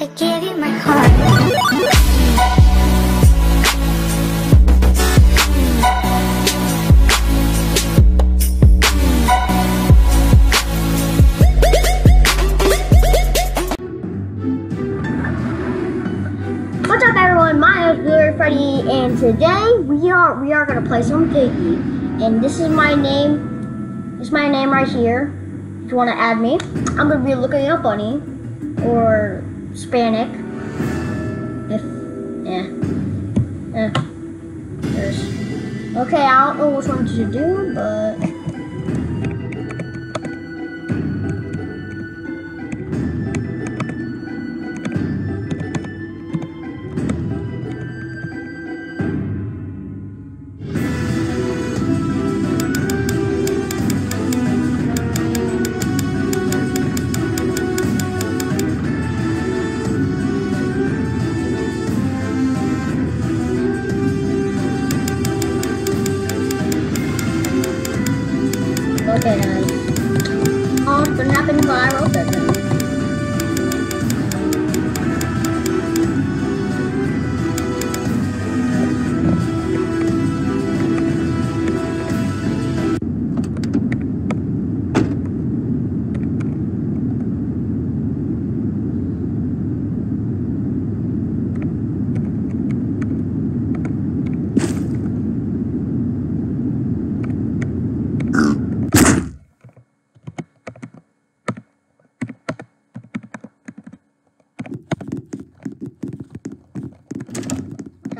I my heart. What's up, everyone? My name is Blue Freddy, and today we are we are gonna play some Piggy. And this is my name. This is my name right here. If you want to add me, I'm gonna be looking at bunny or Hispanic. If yeah, yeah. Okay. I don't know which one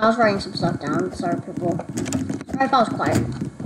I was writing some stuff down. Sorry, people. Sorry if I was quiet.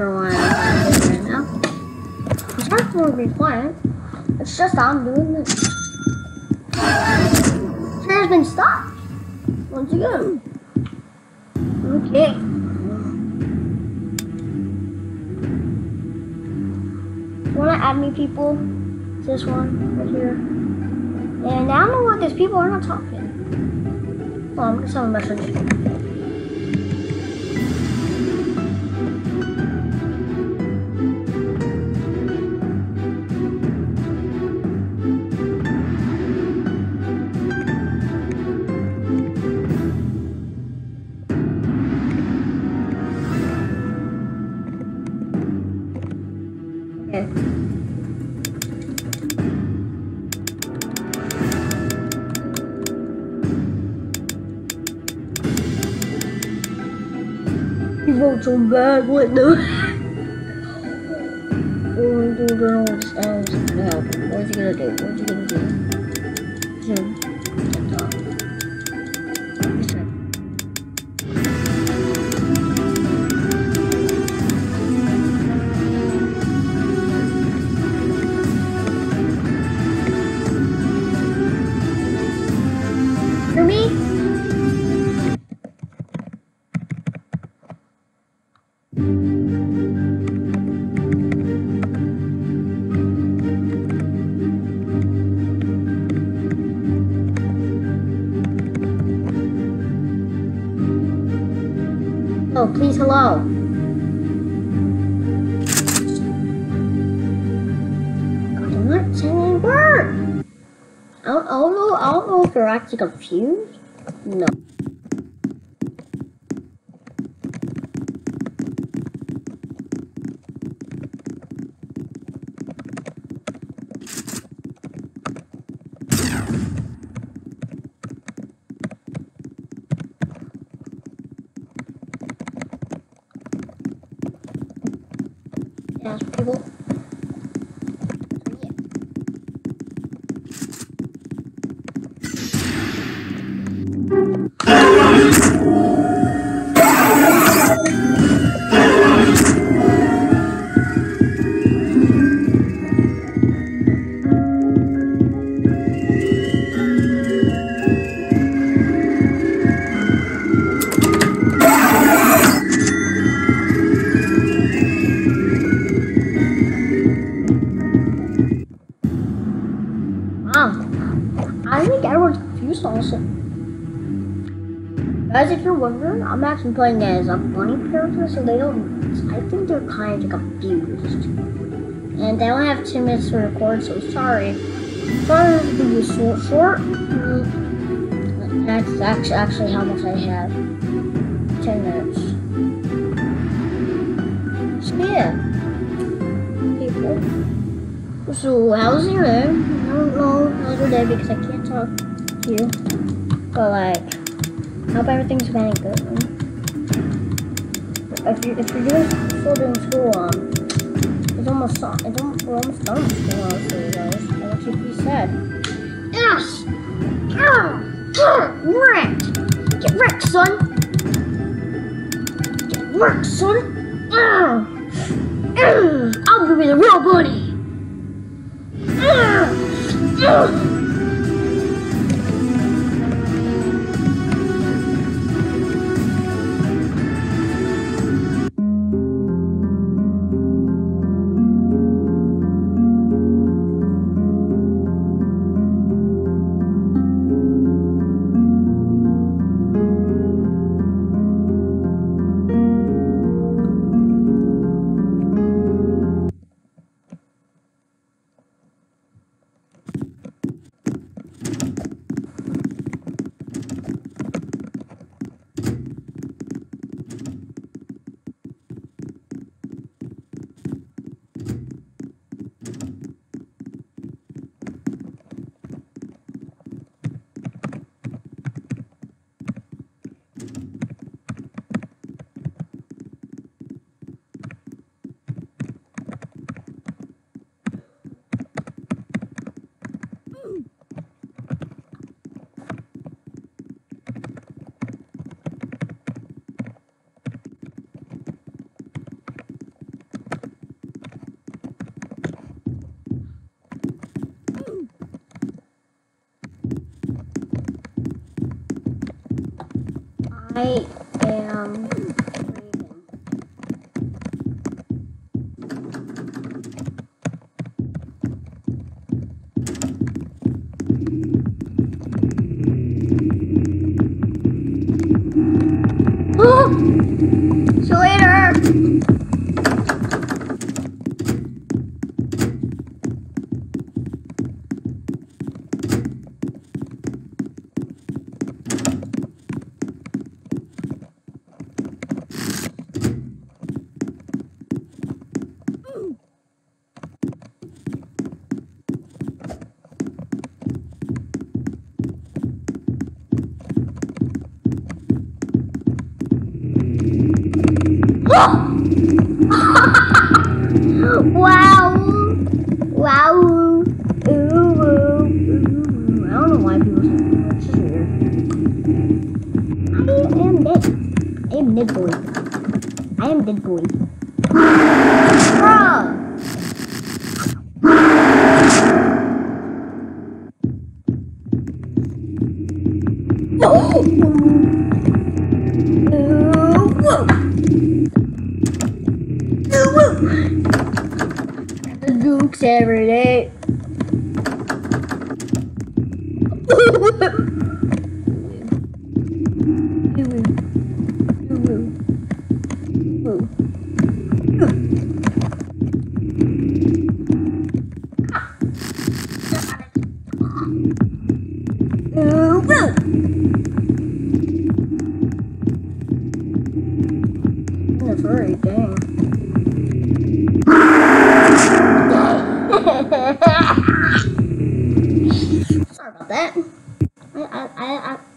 Everyone. Right now. It's for me to be quiet. It's just I'm doing this. Chair's been stopped. Once again. Okay. Wanna add me people? This one right here. And I don't know what these people are not talking. Oh, I'm gonna send a message. He so bad, what the? Oh, I don't know what's gonna happen. What's he gonna do? What's he gonna do? Zoom. Oh, please, hello. I'm not saying a word. I don't, I don't know. I don't know if you're actually confused. No. Yeah, people. Yeah. Guys, if you're wondering, I'm actually playing as a bunny character, so they don't. I think they're kind of confused. And I only have 10 minutes to record, so sorry. Sorry if video short, short. That's actually, actually how much I have. 10 minutes. So yeah. People. So how's your day? I don't know how's your day because I can't talk to you. But like, I hope everything's going good. If you if you're doing still doing school, um, it's almost it's almost, we're almost done with school honestly, guys. I want you to be sad. Yes. Yeah. Wrecked. Get wrecked, son. Get wrecked, son. I'm gonna be the real bunny. I am wow. Wow. Ooh. I don't know why people say that. It's just weird. I am dead. I am dead boy. I am dead boy. The I, I